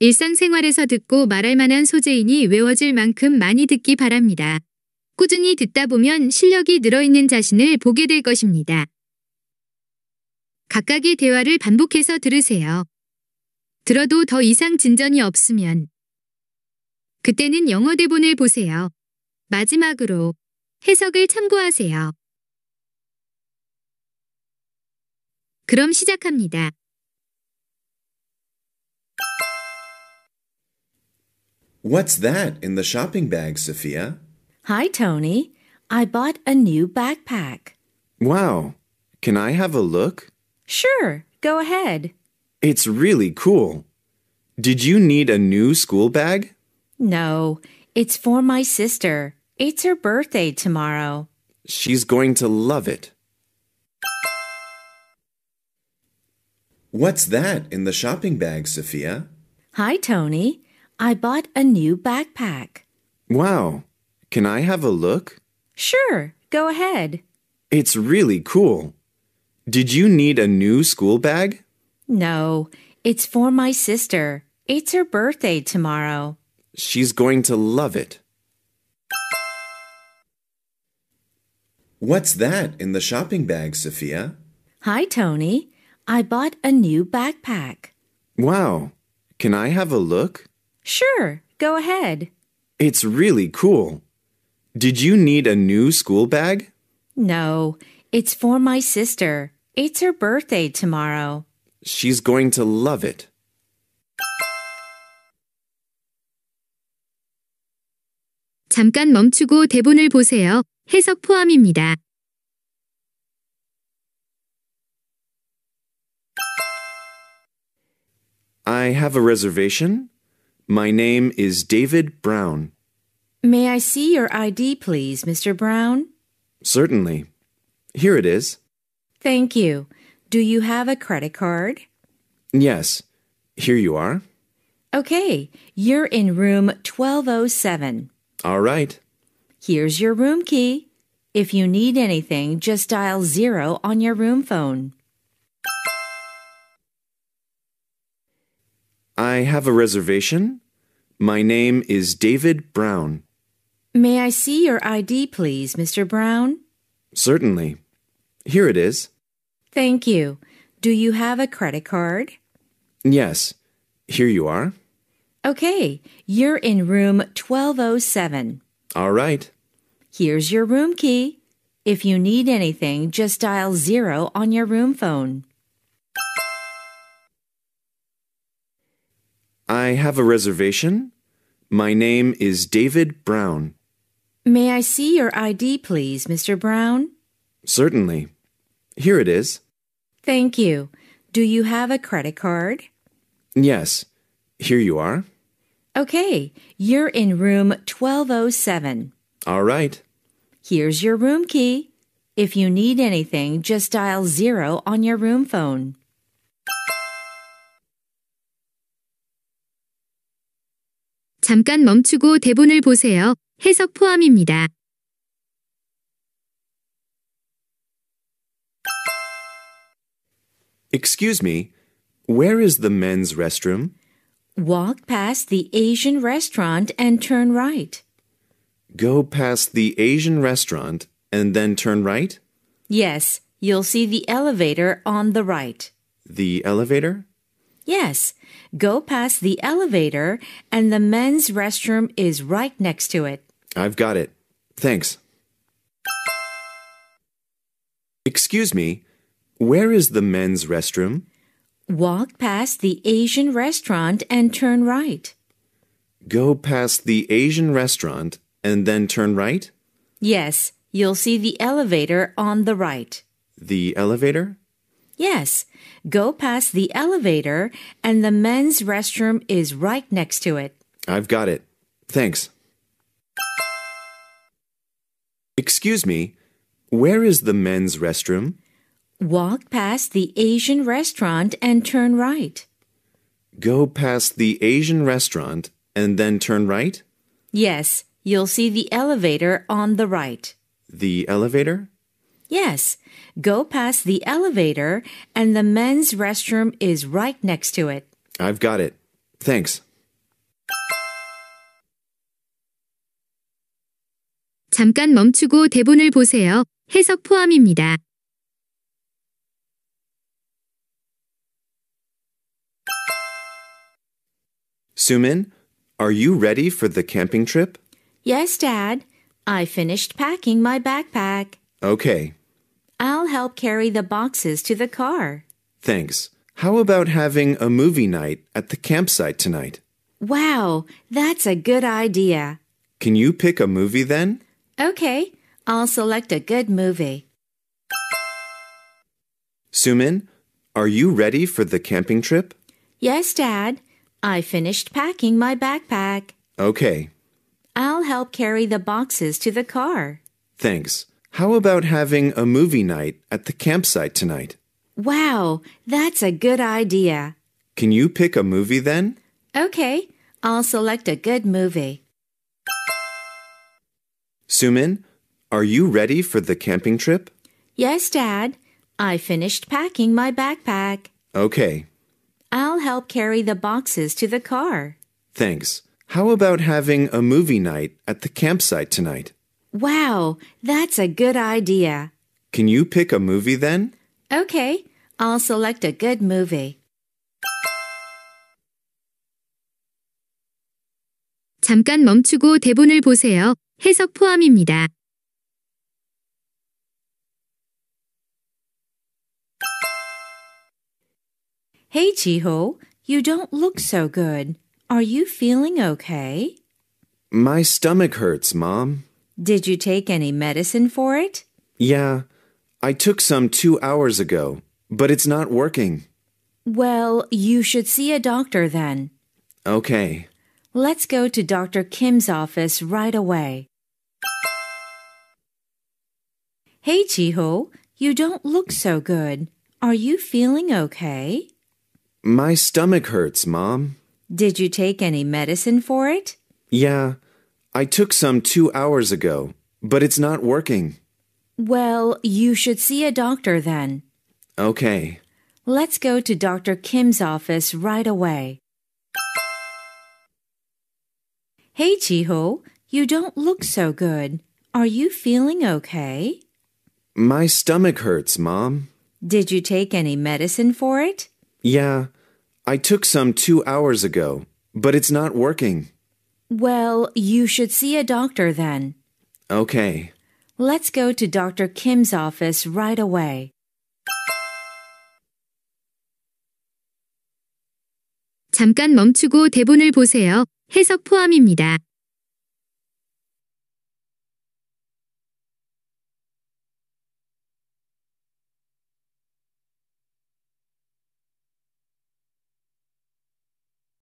일상생활에서 듣고 말할 만한 소재이니 외워질 만큼 많이 듣기 바랍니다. 꾸준히 듣다 보면 실력이 늘어있는 자신을 보게 될 것입니다. 각각의 대화를 반복해서 들으세요. 들어도 더 이상 진전이 없으면 그때는 영어 대본을 보세요. 마지막으로 해석을 참고하세요. 그럼 시작합니다. What's that in the shopping bag, Sophia? Hi, Tony. I bought a new backpack. Wow. Can I have a look? Sure, go ahead. It's really cool. Did you need a new school bag? No, it's for my sister. It's her birthday tomorrow. She's going to love it. What's that in the shopping bag, Sophia? Hi, Tony. I bought a new backpack. Wow. Can I have a look? Sure, go ahead. It's really cool. Did you need a new school bag? No, it's for my sister. It's her birthday tomorrow. She's going to love it. What's that in the shopping bag, Sophia? Hi, Tony. I bought a new backpack. Wow. Can I have a look? Sure, go ahead. It's really cool. Did you need a new school bag? No, it's for my sister. It's her birthday tomorrow. She's going to love it. 잠깐 멈추고 대본을 보세요. 해석 포함입니다. I have a reservation. my name is David Brown. May I see your ID, please, Mr. Brown? Certainly. Here it is. Thank you. Do you have a credit card? Yes. Here you are. Okay, you're in room 1207. All right. Here's your room key. If you need anything, just dial zero on your room phone. I have a reservation. My name is David Brown. May I see your ID, please, Mr. Brown? Certainly. Here it is. Thank you. Do you have a credit card? Yes. Here you are. Okay, you're in room 1207. All right. Here's your room key. If you need anything, just dial zero on your room phone. I have a reservation. My name is David Brown. May I see your ID, please, Mr. Brown? Certainly. Here it is. Thank you. Do you have a credit card? Yes. Here you are. Okay, you're in room 1207. All right. Here's your room key. If you need anything, just dial zero on your room phone. 잠깐 멈추고 대본을 보세요. 해석 포함입니다. Excuse me. Where is the men's restroom? Walk past the Asian restaurant and turn right. Go past the Asian restaurant and then turn right? Yes, you'll see the elevator on the right. The elevator? Yes, go past the elevator and the men's restroom is right next to it. I've got it. Thanks. Excuse me. Where is the men's restroom? Walk past the Asian restaurant and turn right. Go past the Asian restaurant and then turn right? Yes, you'll see the elevator on the right. The elevator? Yes, go past the elevator and the men's restroom is right next to it. I've got it. Thanks. Excuse me. Where is the men's restroom? Walk past the Asian restaurant and turn right. Go past the Asian restaurant and then turn right? Yes, you'll see the elevator on the right. The elevator? Yes, go past the elevator, and the men's restroom is right next to it. I've got it. Thanks. 잠깐 멈추고 대본을 보세요. 해석 포함입니다. Sumin, are you ready for the camping trip? Yes, Dad. I finished packing my backpack. Okay, I'll help carry the boxes to the car. thanks. How about having a movie night at the campsite tonight? Wow, that's a good idea. Can you pick a movie then? Okay, I'll select a good movie. Sumin, are you ready for the camping trip? Yes, Dad. I finished packing my backpack. Okay, I'll help carry the boxes to the car. thanks. How about having a movie night at the campsite tonight? Wow, that's a good idea. Can you pick a movie then? Okay, I'll select a good movie. Sumin, are you ready for the camping trip? Yes, Dad. I finished packing my backpack. Okay, I'll help carry the boxes to the car. thanks. How about having a movie night at the campsite tonight? Wow, that's a good idea. Can you pick a movie then? Okay, I'll select a good movie. 잠깐 멈추고 대본을 보세요. 해석 포함입니다. Hey, Chiho, you don't look so good. Are you feeling okay? My stomach hurts, Mom. Did you take any medicine for it? Yeah, I took some two hours ago, but it's not working. Well, you should see a doctor then. Okay, Let's go to Dr. Kim's office right away. Hey, Jiho, you don't look so good. Are you feeling okay? my stomach hurts, Mom. Did you take any medicine for it? Yeah, I took some two hours ago, but it's not working. Well, you should see a doctor then. Okay, Let's go to Dr. Kim's office right away. Hey, Jiho, you don't look so good. Are you feeling okay? my stomach hurts, Mom. Did you take any medicine for it? Yeah, I took some two hours ago, but it's not working. Well, you should see a doctor then. Okay, Let's go to Dr. Kim's office right away. 잠깐 멈추고 대본을 보세요. 해석 포함입니다.